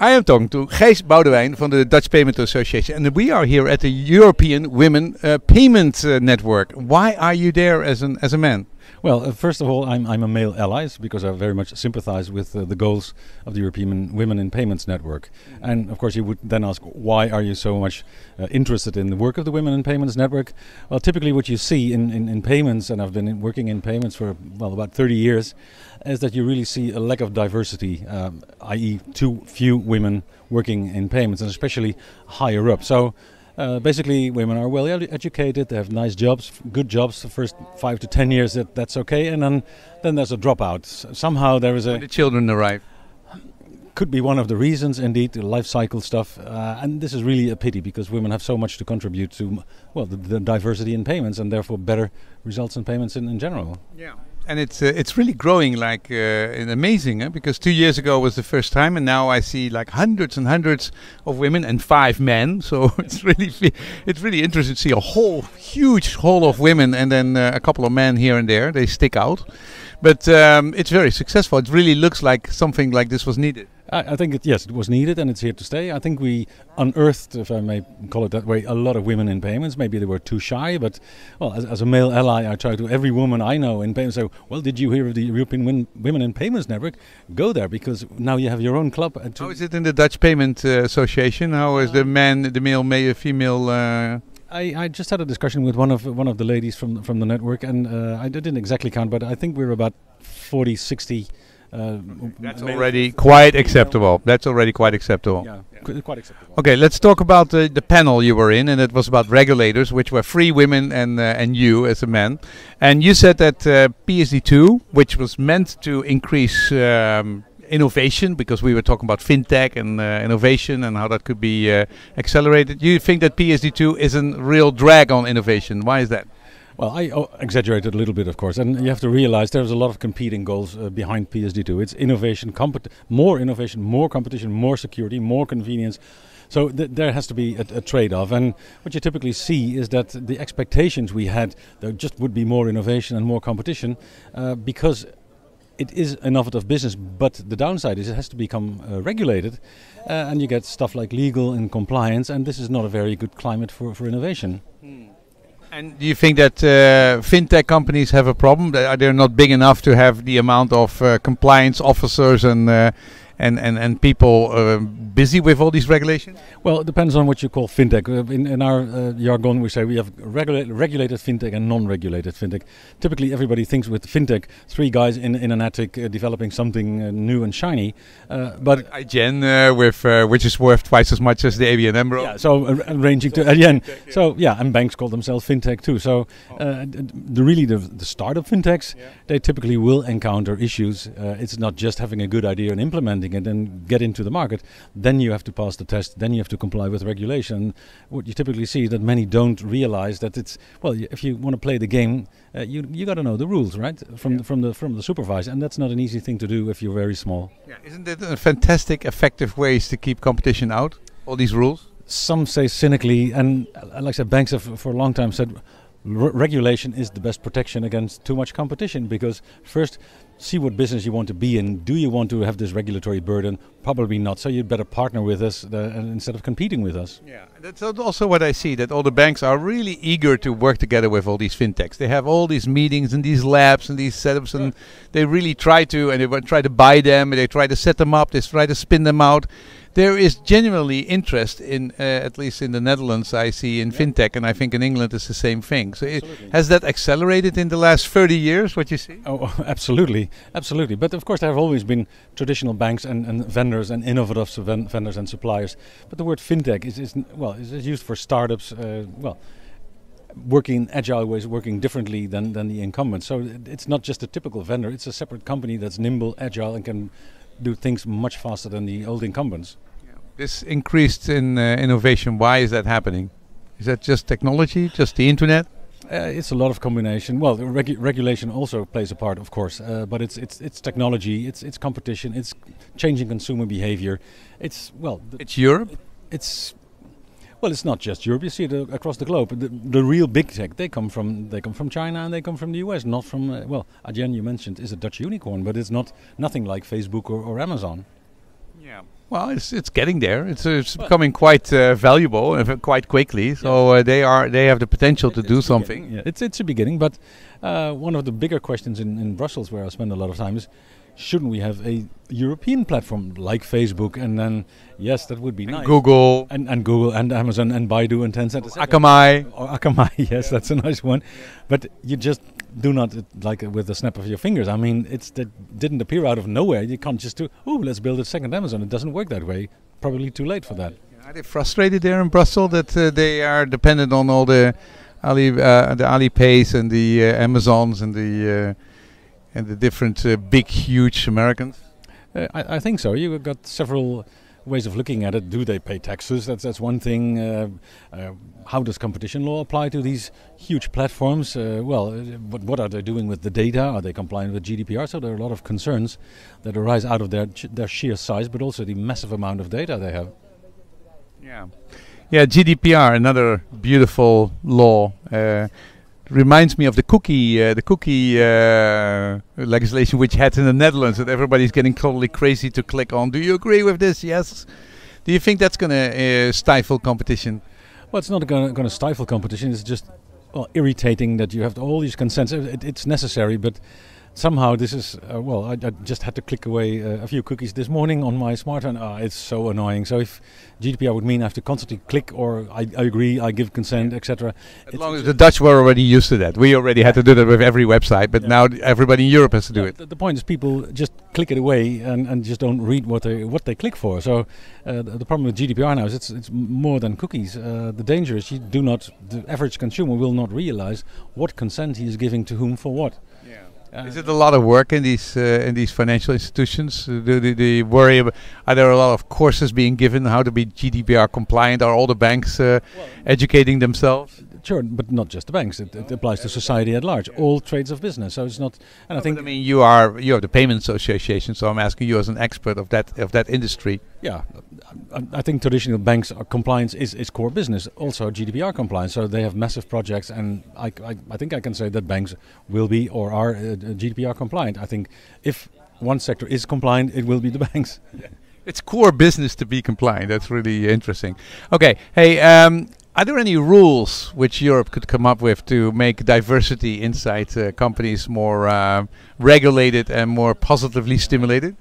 I am talking to Gijs Boudewijn from the Dutch Payment Association, and we are here at the European Women uh, Payment uh, Network. Why are you there as an as a man? Well, uh, first of all, I'm, I'm a male ally because I very much sympathize with uh, the goals of the European Women in Payments Network. And of course, you would then ask, why are you so much uh, interested in the work of the Women in Payments Network? Well, typically, what you see in, in, in payments, and I've been in working in payments for, well, about 30 years, is that you really see a lack of diversity, um, i.e., too few women working in payments, and especially higher up. So, uh, basically, women are well educated. They have nice jobs, good jobs. The first five to ten years, that, that's okay, and then then there's a dropout. somehow there is a. When the children arrive. Could be one of the reasons, indeed, the life cycle stuff, uh, and this is really a pity because women have so much to contribute to, well, the, the diversity in payments, and therefore better results in payments in, in general. Yeah and it's uh, it's really growing like uh, amazing because two years ago was the first time and now I see like hundreds and hundreds of women and five men. So it's really it's really interesting to see a whole huge hall of women and then uh, a couple of men here and there. They stick out. But um, it's very successful. It really looks like something like this was needed I, I, think it, yes, it was needed and it's here to stay. I think we unearthed, if I may call it that way, a lot of women in payments. Maybe they were too shy, but well, as, as a male ally, I try to every woman I know in payments say, "Well, did you hear of the European Win Women in Payments Network? Go there because now you have your own club." How is it in the Dutch Payment uh, Association? How is uh, the man, the male, male, female? Uh I, I just had a discussion with one of one of the ladies from from the network, and uh, I didn't exactly count, but I think we're about 40, 60 uh, That's already quite acceptable. That's already quite acceptable. Yeah, yeah. quite acceptable. Okay, let's talk about the, the panel you were in, and it was about regulators, which were three women and uh, and you as a man. And you said that uh, PSD2, which was meant to increase um, innovation, because we were talking about fintech and uh, innovation and how that could be uh, accelerated. You think that PSD2 is a real drag on innovation? Why is that? Well, I oh, exaggerated a little bit, of course, and you have to realize there's a lot of competing goals uh, behind PSD2. It's innovation, more innovation, more competition, more security, more convenience. So th there has to be a, a trade-off, and what you typically see is that the expectations we had there just would be more innovation and more competition, uh, because it is innovative business, but the downside is it has to become uh, regulated, uh, and you get stuff like legal and compliance, and this is not a very good climate for, for innovation. And do you think that uh, fintech companies have a problem? Are they not big enough to have the amount of uh, compliance officers and uh, and, and, and people uh, busy with all these regulations? Well, it depends on what you call fintech. Uh, in, in our uh, jargon, we say we have regula- regulated fintech and non regulated fintech. Typically, everybody thinks with fintech, three guys in, in an attic uh, developing something uh, new and shiny. Uh, but IGN, with, which is worth twice as much as the ABN AMRO. Yeah, so ranging so to again. Yeah. So, yeah, and banks call themselves fintech too. So, oh. the really the, the startup fintechs, yeah. they typically will encounter issues. it's not just having a good idea and implementing it and then get into the market, then you have to pass the test, then you have to comply with regulation. What you typically see is that many don't realize that it's well, if you want to play the game, uh, you you got to know the rules, right? From yeah. the, from the from the supervisor, and that's not an easy thing to do if you're very small. Yeah, isn't it a fantastic, effective ways to keep competition out? All these rules. Some say cynically, and uh, like I said, banks have for a long time said regulation is the best protection against too much competition because first see what business you want to be in. Do you want to have this regulatory burden? Probably not. So you'd better partner with us uh, instead of competing with us. Yeah that's also what i see that all the banks are really eager to work together with all these fintechs. They have all these meetings and these labs and these setups and they really try to and they try to buy them and they try to set them up they try to spin them out there is genuinely interest in, uh, at least in the Netherlands, I see in yeah. fintech, and I think in England it's the same thing. So it, has that accelerated in the last 30 years? What you see? Oh, absolutely, absolutely. But of course, there have always been traditional banks and, and vendors and innovative vendors and suppliers. But the word fintech is, is well, is used for startups. Uh, well working agile ways, working differently than, than the incumbent. So it's not just a typical vendor, it's a separate company that's nimble, agile, and can do things much faster than the old incumbents. This increased in uh, innovation, why is that happening? Is that just technology, just the internet? Uh, it's a lot of combination. Well, regu regulation also plays a part, of course, uh, but it's it's it's technology, it's it's competition, it's changing consumer behavior. It's well, it's Europe. It's well, it's not just Europe. You see it uh, across the globe. The, the, real big tech they come from they come from China and they come from the US, not from uh, well, Adyen you mentioned is a Dutch unicorn, but it's not nothing like Facebook or, or Amazon. Yeah. Well, it's it's getting there. It's, uh, it's becoming quite uh, valuable and quite quickly. So uh, they are they have the potential to It's do something. beginning, Yeah, it's it's a beginning, but uh, one of the bigger questions in, in Brussels, where I spend a lot of time, is shouldn't we have a European platform like Facebook? And then yes, that would be And nice. Google, and, and Google and Amazon and Baidu and Tencent. Akamai. Or Akamai, yes, that's a nice one. But you just do not like with the snap of your fingers. I mean, it's that didn't appear out of nowhere. You can't just do, oh, let's build a second Amazon. It doesn't work that way. Probably too late for that. Are they frustrated there in Brussels that uh, they are dependent on all the Ali, uh, the Alipays and the uh, Amazons and the uh, and the different uh, big, huge Americans? Uh, I, I think so. You've got several ways of looking at it. Do they pay taxes? That's that's one thing. Uh, uh, how does competition law apply to these huge platforms? Uh, well, uh, what what are they doing with the data? Are they complying with GDPR? So there are a lot of concerns that arise out of their their sheer size, but also the massive amount of data they have. Yeah, yeah. GDPR, another beautiful law, uh, reminds me of the cookie, uh, the cookie uh, legislation which had in the Netherlands that everybody's getting totally crazy to click on. Do you agree with this? Yes. Do you think that's going to uh, stifle competition? Well, it's not going to stifle competition. It's just well irritating that you have all these consents. It, it's necessary, but somehow this is uh, well. I, I just had to click away uh, a few cookies this morning on my smartphone. Ah, it's so annoying. So if GDPR would mean I have to constantly click or I, I agree, I give consent, etc. As long as the Dutch were already used to that. We already had to do that with every website, but Yeah. now everybody in Europe has to do Yeah, it. The, the point is, people just click it away and, and just don't read what they what they click for. So uh, the, the problem with GDPR now is it's it's more than cookies. Uh, the danger is you do not the average consumer will not realize what consent he is giving to whom for what. Uh, Is it a lot of work in these uh, in these financial institutions? Uh, do, do, do you worry? About, are there a lot of courses being given how to be GDPR compliant? Are all the banks uh, educating themselves? Sure, but not just the banks. It, it applies to society at large, all trades of business. So it's not. And I No, think, I mean, you are you have the payment association, so I'm asking you as an expert of that of that industry. yeah, I, I think traditional banks are compliance is, is core business. Also GDPR compliance. So they have massive projects, and I, I, I think I can say that banks will be or are uh, GDPR compliant. I think if one sector is compliant, it will be the banks. It's core business to be compliant. That's really interesting. Okay, hey, um, are there any rules which Europe could come up with to make diversity inside uh, companies more uh, regulated and more positively stimulated?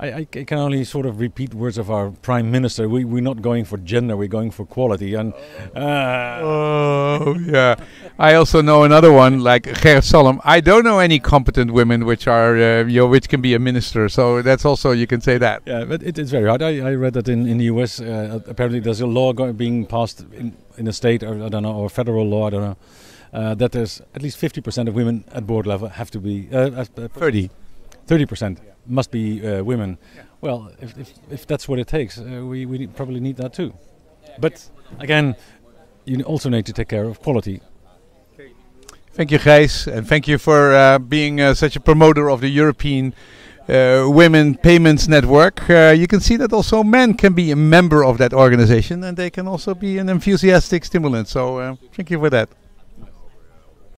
I can only sort of repeat words of our prime minister. We, we're not going for gender, we're going for quality. And uh, Oh yeah. I also know another one like Gerrit Zalm. I don't know any competent women which are uh, you know, which can be a minister. So that's also you can say that. Yeah, but it, it's very hard. I, I read that in, in the US, uh, apparently there's a law go- being passed in, in a state, or I don't know, or federal law, I don't know, uh, that there's at least 50% of women at board level have to be, uh, uh, Thirty. 30% must be uh, women. Well, if, if, if that's what it takes, uh, we, we probably need that too. But again, you also need to take care of quality. Thank you, Gijs, and thank you for uh, being uh, such a promoter of the European uh, Women Payments Network. Uh, you can see that also men can be a member of that organization, and they can also be an enthusiastic stimulant. So, uh, thank you for that.